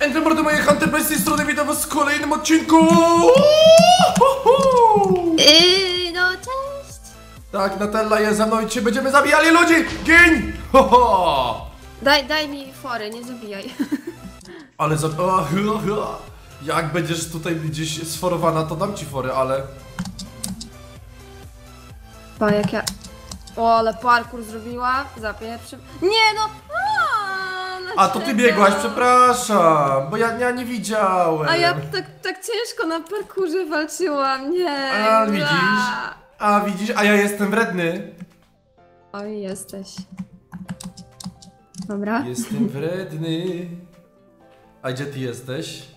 Entermordy moje Hunter bez tej strony witam was w kolejnym odcinku! Yy, no cześć! Tak, Natella jest ze mną i dzisiaj będziemy zabijali ludzi! Gin! Ho, ho! Daj, daj mi fory, nie zabijaj. Ale za... Jak będziesz tutaj gdzieś sforowana, to dam ci fory, ale... Pa, jak ja... O, ale parkour zrobiła za pierwszym... Nie no! A, to ty biegłaś, przepraszam, bo ja, ja nie widziałem. A ja tak, tak ciężko na parkurze walczyłam, nie. A, bla. widzisz? A widzisz, a ja jestem wredny. Oj, jesteś. Dobra. Jestem wredny. A gdzie ty jesteś?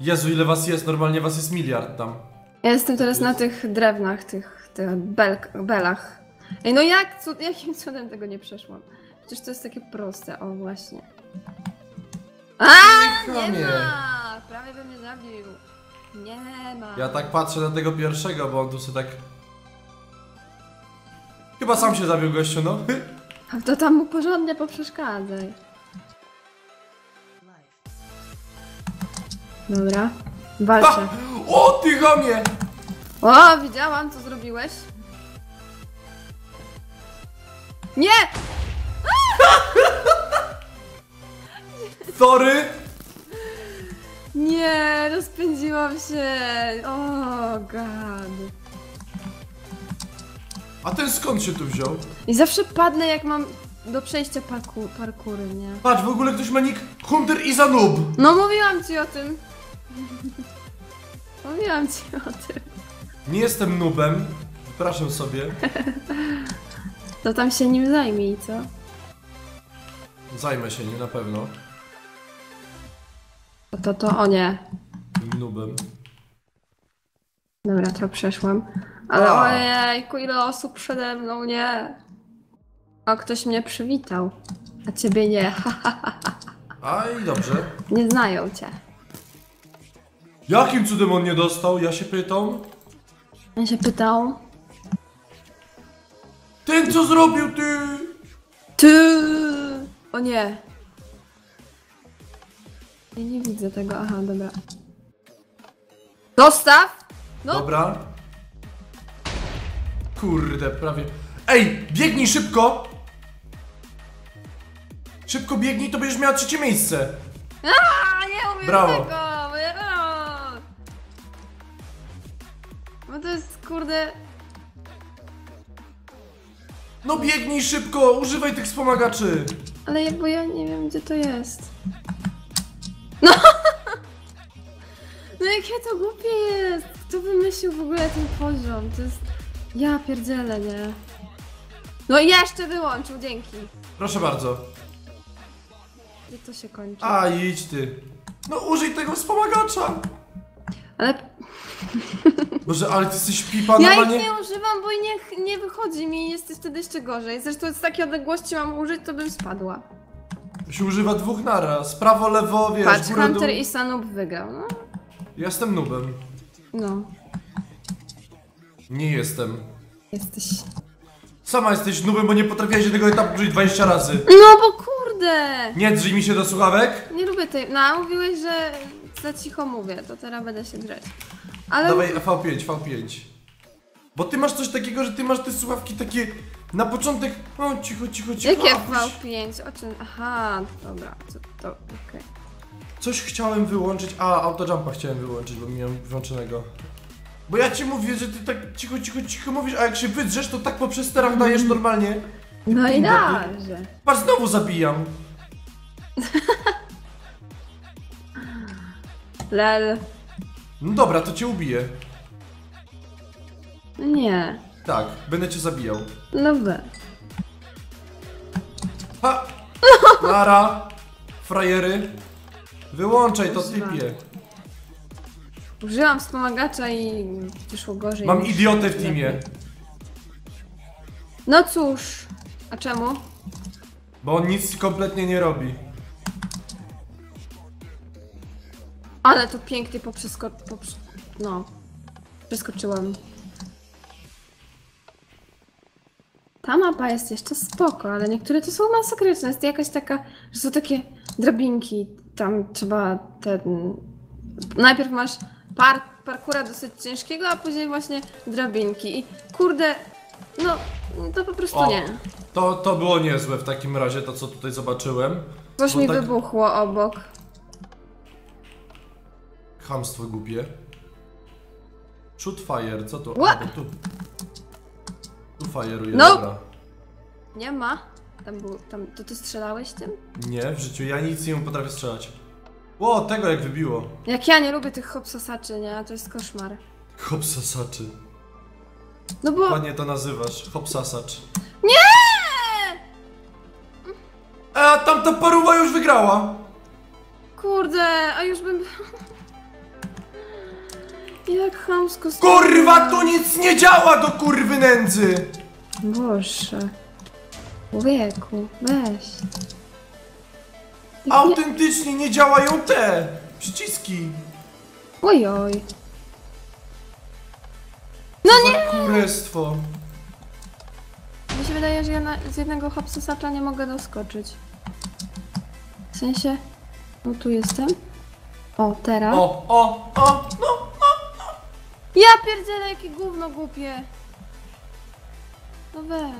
Jezu, ile was jest? Normalnie was jest miliard tam. Ja jestem teraz na tych drewnach, tych, tych bel, belach. Ej, no jak, cud, jakim cudem tego nie przeszłam? Przecież to jest takie proste, o właśnie. A, nie ma! Prawie by mnie zabił. Nie ma. Ja tak patrzę na tego pierwszego, bo on tu sobie tak... Chyba sam się zabił gościu, no. A to tam mu porządnie poprzeszkadzaj. Dobra, walczę. O, ty chamie! O, widziałam, co zrobiłeś. Nie! Sorry! Nie, rozpędziłam się. O, god. A ten skąd się tu wziął? I zawsze padnę, jak mam do przejścia parku, parkury, nie? Patrz, w ogóle ktoś ma nick Hunter i Zanub. No, mówiłam ci o tym. mówiłam ci o tym. Nie jestem nubem. Przepraszam sobie. To tam się nim zajmij, co? Zajmę się, nie na pewno. To, to, to, o nie. Nubem. Dobra, to przeszłam. Ale A. ojejku, ile osób przede mną, nie. O, ktoś mnie przywitał. A ciebie nie. A i dobrze. nie znają cię. Jakim cudem on nie dostał? Ja się pytam. On się pytał. Ten co zrobił ty? Ty! O nie. Ja nie widzę tego, aha, dobra. Dostaw! No, Dobra. Kurde, prawie. Ej, biegnij szybko! Szybko biegnij, to będziesz miała trzecie miejsce. A, nie umiem Brawo. tego! bo ja- o. Bo to jest, kurde... No biegnij szybko, używaj tych wspomagaczy. Ale ja, bo ja nie wiem, gdzie to jest. No! No jakie to głupie jest! Kto wymyślił w ogóle ten poziom? To jest... Ja pierdzielę, nie? No i jeszcze wyłączył, dzięki. Proszę bardzo. Gdzie to się kończy? A, idź ty. No użyj tego wspomagacza. Ale Boże, ale ty jesteś pipa ja ich normalnie. nie używam, bo nie, nie wychodzi mi i jest wtedy jeszcze gorzej. Zresztą z takiej odległości mam użyć, to bym spadła. Się używa dwóch naraz. Prawo, lewo, wiesz, Patrz, górę, dół. Hunter i Sanub wygrał, no. Ja Jestem nubem. No, Nie jestem. jesteś... Sama jesteś nubem, bo nie potrafiłaś tego etapu użyć 20 razy. No bo kurde! Nie drzyj mi się do słuchawek. Nie lubię tej. No, mówiłeś, że za cicho mówię, to teraz będę się drzeć. Ale. Dawaj V5, V5. Bo ty masz coś takiego, że ty masz te słuchawki takie na początek. O, cicho, cicho, cicho. Jakie a później- V5? O czym? Aha, dobra, to. to okej. Coś chciałem wyłączyć. A, autojumpa chciałem wyłączyć, bo miałem włączonego. Bo ja ci mówię, że ty tak cicho, cicho, cicho mówisz, a jak się wydrzesz, to tak po przesterach dajesz normalnie. No i dobrze. Patrz, znowu zabijam. Lel. No dobra, to cię ubiję. Nie. Tak, będę cię zabijał. No we. Ha! Lara! Frajery! Wyłączaj to typie. Użyłam wspomagacza i wyszło gorzej. Mam niż idiotę w teamie. No cóż. A czemu? Bo on nic kompletnie nie robi. Ale to pięknie poprzesko... Poprze... No. Przeskoczyłam. Ta mapa jest jeszcze spoko, ale niektóre to są masakryczne. Jest jakaś taka, że są takie drabinki tam trzeba ten... Najpierw masz par parkura dosyć ciężkiego, a później właśnie drabinki. I kurde, no to po prostu O. nie. To, to było niezłe w takim razie, to co tutaj zobaczyłem. Coś mi tak- wybuchło obok. Chamstwo głupie. Shoot fire, co to? Ła- tu. Tu fire'uje, No. dobra. Nie ma. Tam był, tam, to ty strzelałeś tym? Nie, w życiu ja nic nie potrafię strzelać. Ło, tego jak wybiło. Jak ja nie lubię tych hopsosaczy, nie? To jest koszmar. Hopsasaczy. No bo... Ładnie to nazywasz. Hopsasacz. Nie! A tamta paruwa już wygrała. Kurde, a już bym... Jak chamsko Kurwa, to nic nie działa do kurwy nędzy. Boże. Człowieku, weź. Nie... Autentycznie nie działają te przyciski. Ojoj. No nie! Kurestwo. Mi się wydaje, że ja na, z jednego hopsosacza nie mogę doskoczyć. W sensie... No tu jestem. O, teraz. O, o, o, no. Ja pierdzielę, jakie gówno głupie. No we.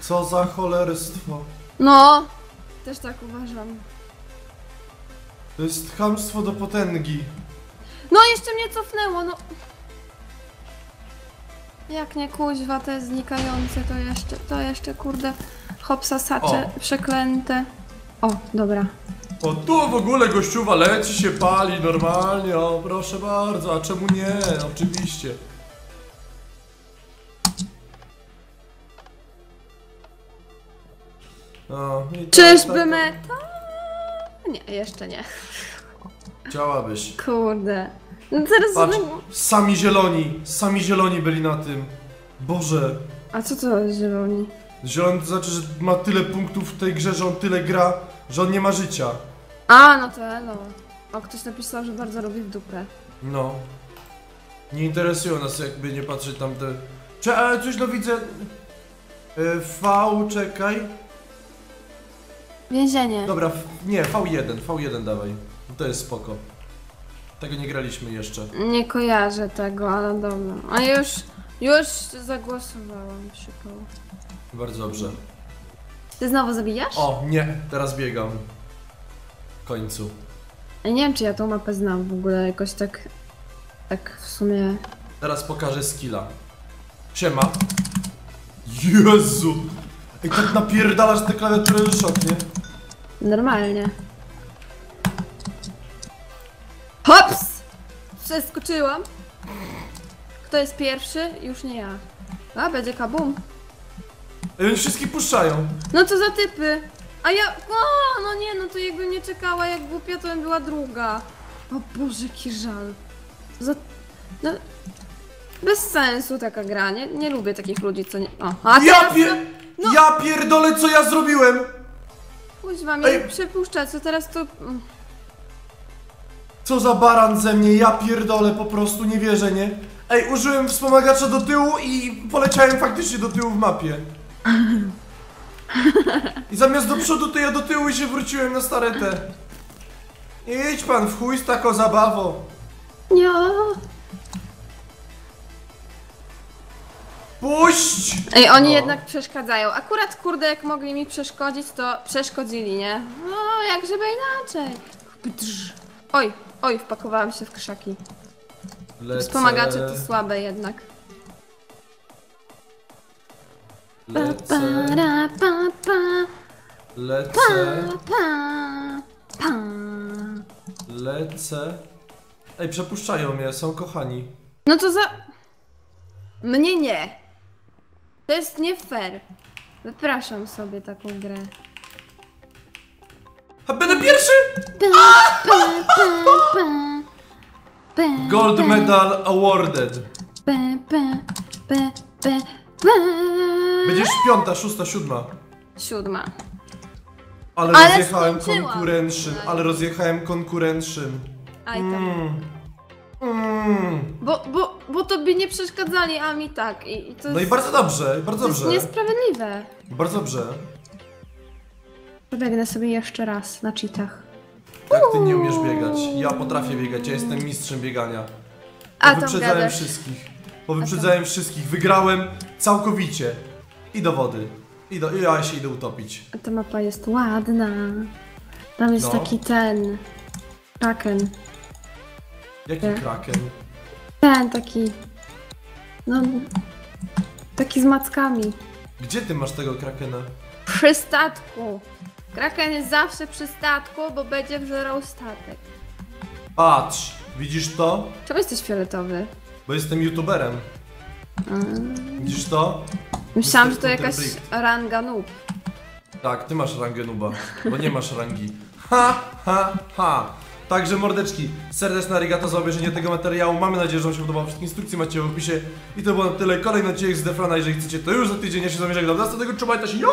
Co za cholerstwo. No, też tak uważam. To jest chamstwo do potęgi. No, jeszcze mnie cofnęło, no. Jak nie kuźwa te znikające, to jeszcze, to jeszcze kurde hopsasacze O. przeklęte. O, dobra. O, tu w ogóle gościuwa leci się pali normalnie, o proszę bardzo, a czemu nie? Oczywiście. O, i to Czyżby tak- meta? Nie, jeszcze nie. Chciałabyś. Kurde. No teraz... Patrz, sami zieloni, sami zieloni byli na tym. Boże. A co to zieloni? Zielony to znaczy, że ma tyle punktów w tej grze, że on tyle gra, że on nie ma życia. A, no to elo. O, ktoś napisał, że bardzo lubi w dupę. No. Nie interesują nas jakby nie patrzeć tam te... Cze, ale coś no widzę... Y, V, czekaj. Więzienie. Dobra, f, nie, V1, V1 dawaj. To jest spoko. Tego nie graliśmy jeszcze. Nie kojarzę tego, ale dobra. A już, już zagłosowałam, przypał. Bardzo dobrze. Ty znowu zabijasz? O, nie, teraz biegam. W końcu. Ja nie wiem, czy ja tą mapę znam w ogóle jakoś tak, tak w sumie. Teraz pokażę skilla. Siema. Jezu! I tak napierdalasz tę klawiaturę, że szok, nie? Normalnie. Hops! Przeskoczyłam. Kto jest pierwszy? Już nie ja. A, będzie kabum. I oni wszystkich puszczają. No co za typy? A ja. O, no nie, no to jakbym nie czekała jak głupia, to bym była druga. O Boże, jaki żal. Za. No. Bez sensu taka gra, nie, nie lubię takich ludzi, co nie. O, a Ja pier... no- Ja pierdolę, co ja zrobiłem! Kuźwa mnie Ej. przepuszcza, co teraz to... mm. Co za baran ze mnie, ja pierdolę, po prostu nie wierzę, nie? Ej, użyłem wspomagacza do tyłu i poleciałem faktycznie do tyłu w mapie. I zamiast do przodu, to ja do tyłu i się wróciłem na stare te. Idź pan w chuj z taką zabawą. Nie. Puść! Ej, oni No. jednak przeszkadzają. Akurat, kurde, jak mogli mi przeszkodzić, to przeszkodzili, nie? No, jak żeby inaczej. Oj, oj, wpakowałam się w krzaki. Lecę, Wspomagacze to słabe jednak. Pa, pa, lecę, ra, pa, pa, lecę, pa, pa. lecę. Ej, przepuszczają mnie, są kochani. No to za... Mnie nie. To jest nie fair. Wypraszam sobie taką grę. A będę pierwszy! Pa, pa, pa, pa. Pa, Gold medal awarded. Będziesz piąta, szósta, siódma. Siódma. Ale, Ale rozjechałem skończyłam. konkurenczyn, ale rozjechałem konkurenczyn. Aj tam. Mm. Mm. Bo, bo, bo tobie nie przeszkadzali, a mi tak. I, i to No i jest, bardzo dobrze, bardzo to jest dobrze. niesprawiedliwe. Bardzo dobrze. Przebiegnę sobie jeszcze raz na cheatach. Jak ty nie umiesz biegać? Ja potrafię biegać, ja jestem mistrzem biegania. A to Wyprzedzałem wszystkich. Bo wyprzedzałem wszystkich. Wygrałem całkowicie. I do wody. I, do, ja się idę utopić. A ta mapa jest ładna. Tam jest No. taki ten... Kraken. Jaki Nie. kraken? Ten taki... No... Taki z mackami. Gdzie ty masz tego krakena? Przy statku. Kraken jest zawsze przy statku, bo będzie wżerał statek. Patrz, widzisz to? Czemu jesteś fioletowy? Bo jestem youtuberem. Mm. Widzisz to? Myślałam, że to jakaś ranga noob. Tak, ty masz rangę nuba, bo nie masz rangi. Ha, ha, ha. Także mordeczki, serdeczna arigato za obejrzenie tego materiału. Mamy nadzieję, że wam się podobał. Wszystkie instrukcje macie w opisie. I to było na tyle. Kolejny odcinek z Defrana. Jeżeli chcecie, to już za tydzień. Ja się z wami żegnam. Do następnego. Trzymajcie się. Yo!